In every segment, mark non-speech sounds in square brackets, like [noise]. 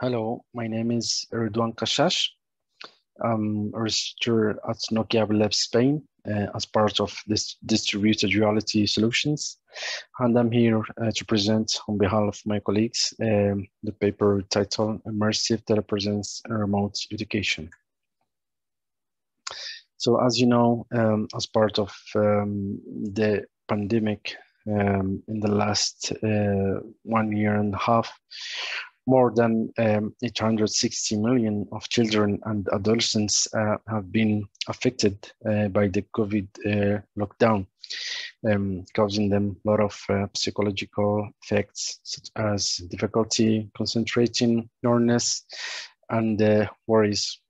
Hello, my name is Redouane Kachach. I'm a researcher at Nokia Lab Spain uh, as part of this distributed reality solutions. And I'm here uh, to present on behalf of my colleagues um, the paper titled Immersive Telepresence and Remote Education. So as you know, um, as part of um, the pandemic um, in the last uh, one year and a half, more than um, 860 million of children and adolescents uh, have been affected uh, by the COVID uh, lockdown, um, causing them a lot of uh, psychological effects such as difficulty concentrating, illness, and uh, worries.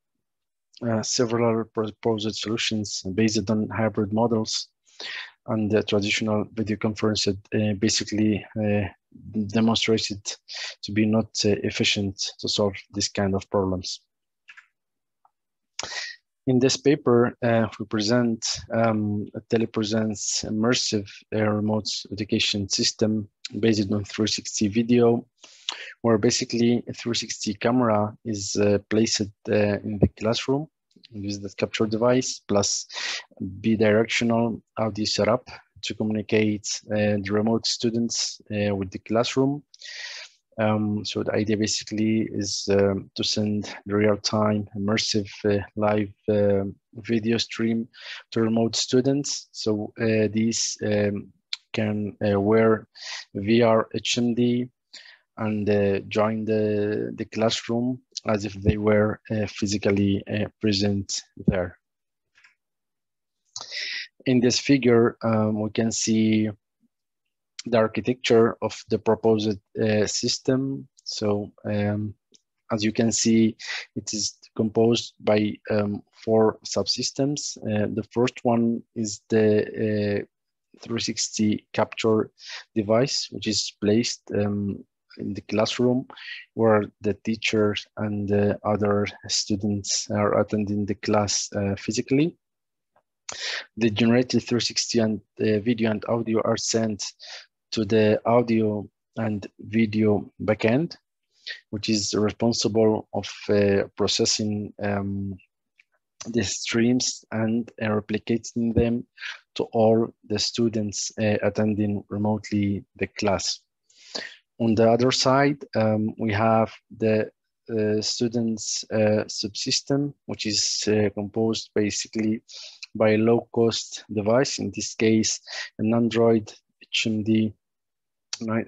Uh, several proposed solutions based on hybrid models and the traditional video conference uh, basically uh, demonstrated to be not uh, efficient to solve this kind of problems. In this paper, uh, we present um, a telepresence immersive uh, remote education system based on 360 video, where basically a 360 camera is uh, placed in the classroom with the capture device plus bidirectional audio setup to communicate uh, the remote students uh, with the classroom. Um, so the idea basically is um, to send real-time immersive uh, live uh, video stream to remote students. So uh, these um, can uh, wear VR HMD and join the, the classroom as if they were physically present there. In this figure, um, we can see the architecture of the proposed uh, system. So um, as you can see, it is composed by um, four subsystems. Uh, the first one is the uh, 360 capture device, which is placed um, in the classroom where the teachers and the other students are attending the class uh, physically. The generated 360 and uh, video and audio are sent to the audio and video backend, which is responsible of uh, processing um, the streams and uh, replicating them to all the students uh, attending remotely the class. On the other side, um, we have the uh, students uh, subsystem, which is uh, composed basically by a low-cost device, in this case, an Android HMD,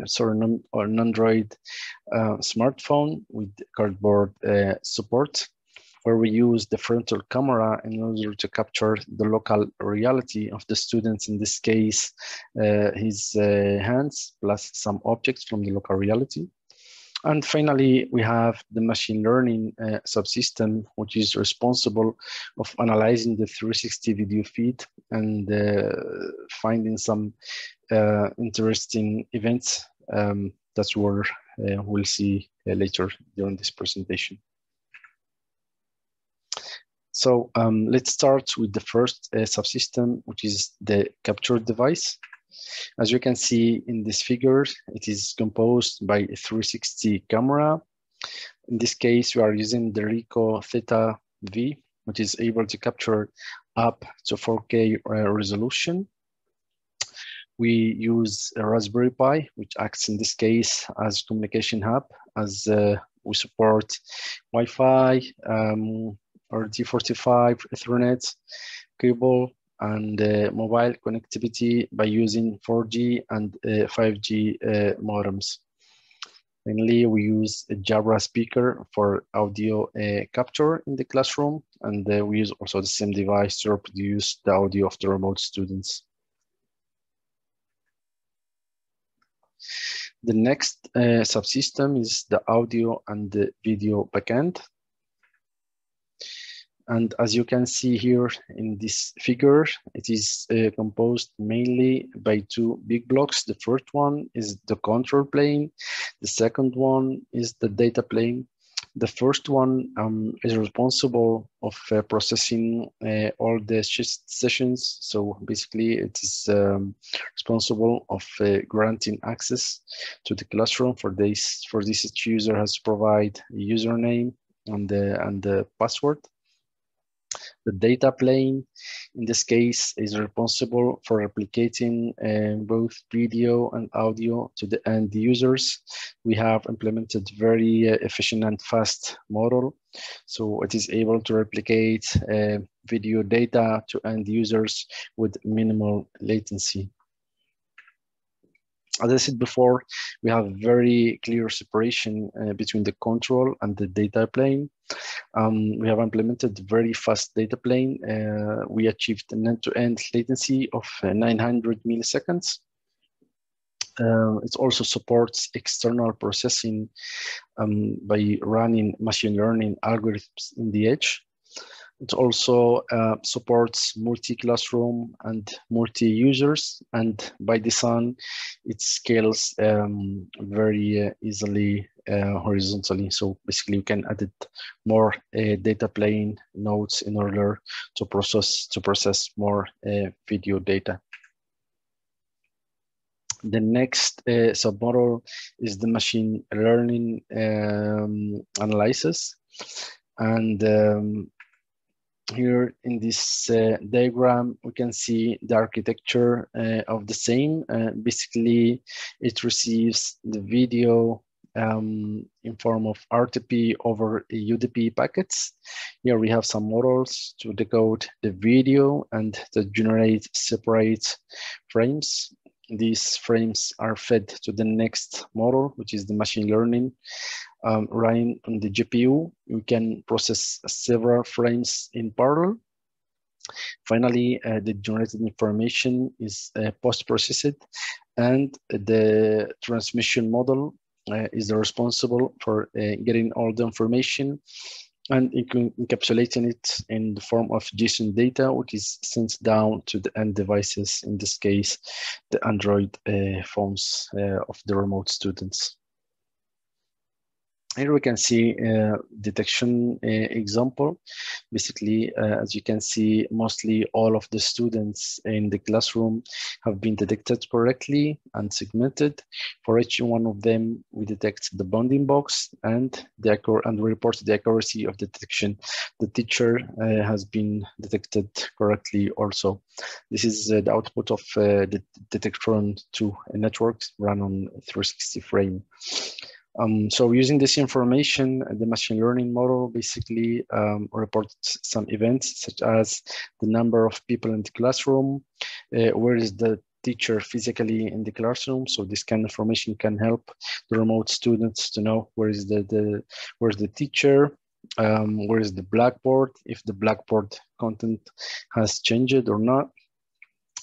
sorry, non, or an Android uh, smartphone with cardboard uh, support where we use the frontal camera in order to capture the local reality of the students, in this case, uh, his uh, hands, plus some objects from the local reality. And finally, we have the machine learning uh, subsystem, which is responsible of analyzing the 360 video feed and uh, finding some uh, interesting events um, that we're, uh, we'll see later during this presentation. So um, let's start with the first uh, subsystem, which is the capture device. As you can see in this figure, it is composed by a 360 camera. In this case, we are using the Ricoh Theta V, which is able to capture up to 4K uh, resolution. We use a Raspberry Pi, which acts in this case as communication hub, as uh, we support Wi-Fi, um, RJ45 Ethernet cable and uh, mobile connectivity by using 4G and uh, 5G uh, modems. Mainly, we use a Jabra speaker for audio uh, capture in the classroom, and uh, we use also the same device to reproduce the audio of the remote students. The next uh, subsystem is the audio and the video backend. And as you can see here in this figure, it is uh, composed mainly by two big blocks. The first one is the control plane. The second one is the data plane. The first one um, is responsible of uh, processing uh, all the sessions. So basically it is um, responsible of uh, granting access to the classroom for this, for this user has to provide a username and the, and the password. The data plane, in this case, is responsible for replicating uh, both video and audio to the end users. We have implemented very uh, efficient and fast model. So it is able to replicate uh, video data to end users with minimal latency as I said before, we have very clear separation uh, between the control and the data plane. Um, we have implemented very fast data plane. Uh, we achieved an end-to-end -end latency of uh, 900 milliseconds. Uh, it also supports external processing um, by running machine learning algorithms in the edge. It also uh, supports multi-classroom and multi-users, and by design, it scales um, very uh, easily uh, horizontally. So basically, you can add more uh, data plane nodes in order to process to process more uh, video data. The next uh, submodel is the machine learning um, analysis. And um, here in this uh, diagram, we can see the architecture uh, of the same. Uh, basically, it receives the video um, in form of RTP over UDP packets. Here we have some models to decode the video and to generate separate frames. These frames are fed to the next model, which is the machine learning um, running on the GPU. You can process several frames in parallel. Finally, uh, the generated information is uh, post-processed and the transmission model uh, is responsible for uh, getting all the information and encapsulating it in the form of JSON data, which is sent down to the end devices, in this case, the Android uh, phones uh, of the remote students. Here we can see uh, detection uh, example. Basically, uh, as you can see, mostly all of the students in the classroom have been detected correctly and segmented. For each one of them, we detect the bounding box and the and we report the accuracy of the detection. The teacher uh, has been detected correctly also. This is the output of the detectron to a network run on 360 frame. Um, so using this information, the machine learning model basically um, reports some events such as the number of people in the classroom, uh, where is the teacher physically in the classroom. So this kind of information can help the remote students to know where is the, the where's the teacher, um, where is the blackboard, if the blackboard content has changed or not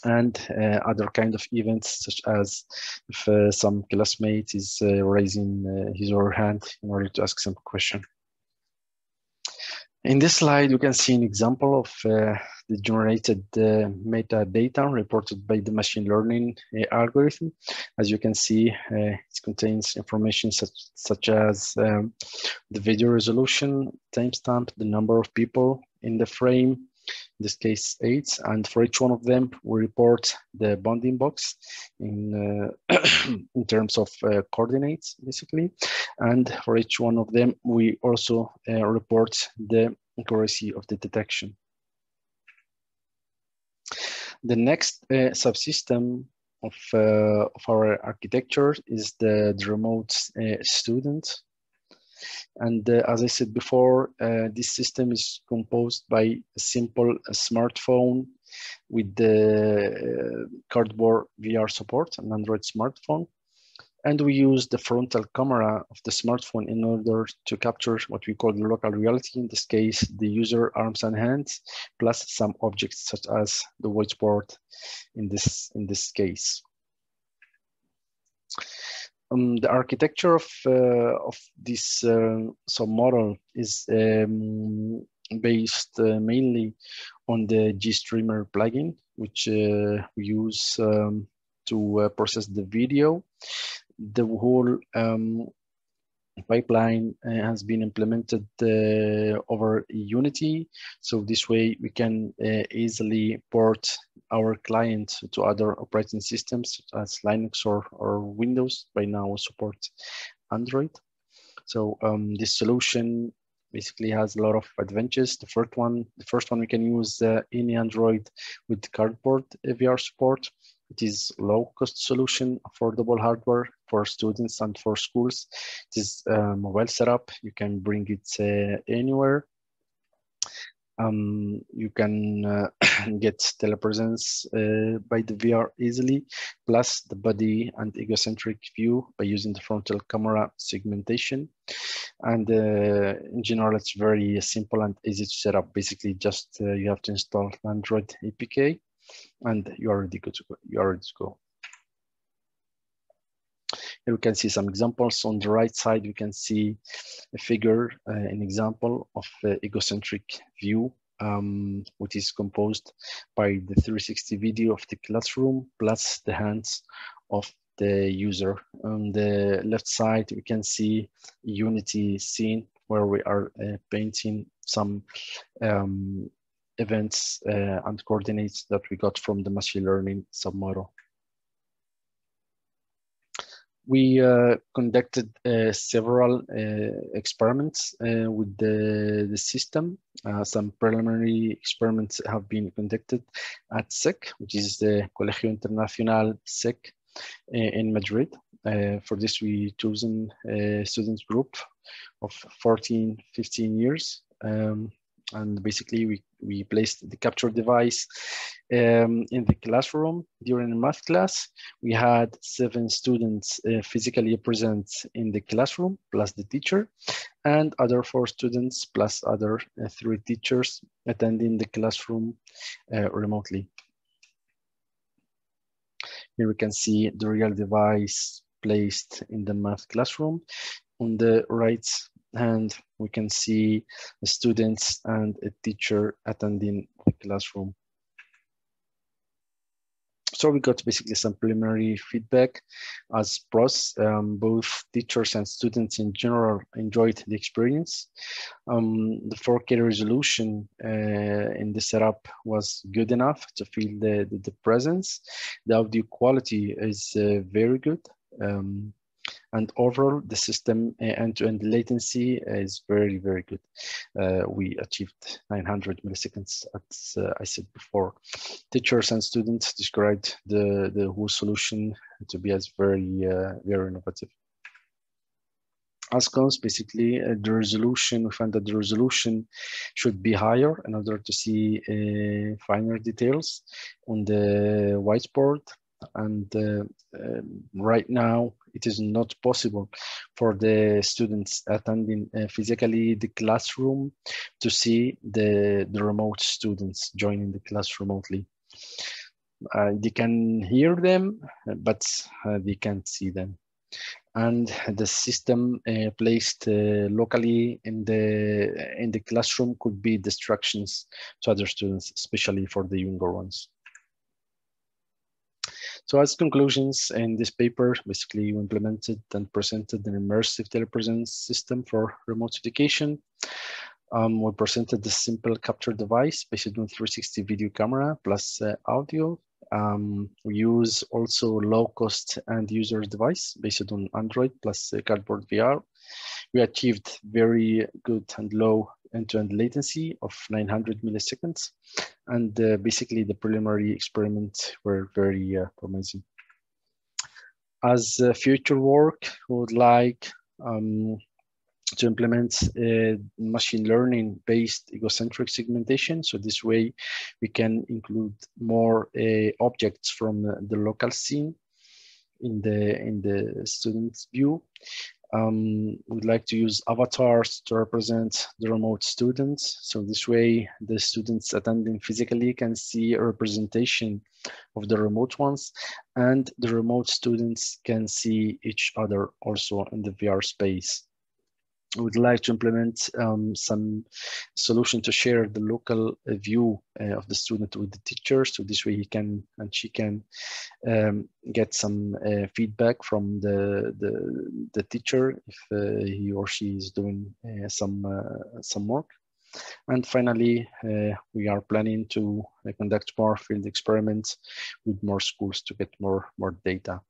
and uh, other kind of events such as if uh, some classmate is uh, raising his or her hand in order to ask some question. In this slide, you can see an example of uh, the generated uh, metadata reported by the machine learning uh, algorithm. As you can see, it contains information such, such as um, the video resolution, timestamp, the number of people in the frame, in this case eight, and for each one of them, we report the bounding box in, uh, [clears throat] in terms of uh, coordinates, basically. And for each one of them, we also uh, report the accuracy of the detection. The next uh, subsystem of, uh, of our architecture is the, the remote uh, student and uh, as I said before, uh, this system is composed by a simple smartphone with the uh, cardboard VR support, an Android smartphone. And we use the frontal camera of the smartphone in order to capture what we call the local reality. In this case, the user arms and hands, plus some objects such as the whiteboard in this, in this case. Um, the architecture of uh, of this uh, model is um, based uh, mainly on the GStreamer plugin, which we use um, to process the video. The whole um, pipeline uh, has been implemented uh, over Unity. So this way we can uh, easily port our client to other operating systems as Linux or, or Windows. By now support Android. So um, this solution basically has a lot of advantages. The first one, the first one we can use uh, any Android with cardboard VR support. It is low cost solution, affordable hardware for students and for schools. It is um, well set up. You can bring it uh, anywhere. Um, you can uh, [clears throat] get telepresence uh, by the VR easily, plus the body and egocentric view by using the frontal camera segmentation. And uh, in general, it's very simple and easy to set up. Basically, just uh, you have to install Android APK and you are ready to go. You are ready to go. Here we can see some examples. On the right side, we can see a figure, uh, an example of uh, egocentric view, um, which is composed by the 360 video of the classroom plus the hands of the user. On the left side, we can see Unity scene where we are uh, painting some um, events uh, and coordinates that we got from the machine learning submodel. We uh, conducted uh, several uh, experiments uh, with the, the system. Uh, some preliminary experiments have been conducted at SEC, which is the Colegio Internacional SEC in Madrid. for this, we chosen a student group of 14, 15 years. Um, and basically we, we placed the capture device um, in the classroom during a math class. We had seven students uh, physically present in the classroom plus the teacher and other four students plus other uh, three teachers attending the classroom uh, remotely. Here we can see the real device placed in the math classroom. On the right and we can see the students and a teacher attending the classroom. So we got basically some preliminary feedback as pros. Um, both teachers and students in general enjoyed the experience. Um, the 4K resolution uh, in the setup was good enough to feel the, the, the presence. The audio quality is uh, very good. Um, and overall, the system uh, end-to-end -end latency is very, very good. Uh, we achieved 900 milliseconds, as uh, I said before. Teachers and students described the, the whole solution to be as very, uh, very innovative. As ASCOMS, basically uh, the resolution, we found that the resolution should be higher in order to see uh, finer details on the whiteboard and uh, um, right now it is not possible for the students attending uh, physically the classroom to see the, the remote students joining the class remotely. Uh, they can hear them, but uh, they can't see them. And the system uh, placed uh, locally in the in the classroom could be distractions to other students, especially for the younger ones. So as conclusions in this paper, basically you implemented and presented an immersive telepresence system for remote education. Um, we presented the simple capture device based on 360 video camera plus uh, audio. Um, we use also low cost end user device based on Android plus uh, cardboard VR. We achieved very good and low end-to-end -end latency of 900 milliseconds. And uh, basically the preliminary experiments were very uh, promising. As uh, future work, we would like um, to implement machine learning based egocentric segmentation. So this way we can include more uh, objects from the local scene in the in the student's view um, we'd like to use avatars to represent the remote students. So this way, the students attending physically can see a representation of the remote ones and the remote students can see each other also in the VR space. Would like to implement um, some solution to share the local uh, view uh, of the student with the teacher. So this way he can and she can um, get some uh, feedback from the, the, the teacher if uh, he or she is doing uh, some, uh, some work. And finally, we are planning to conduct more field experiments with more schools to get more, more data.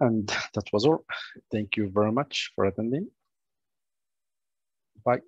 And [laughs] that was all. Thank you very much for attending. Bye.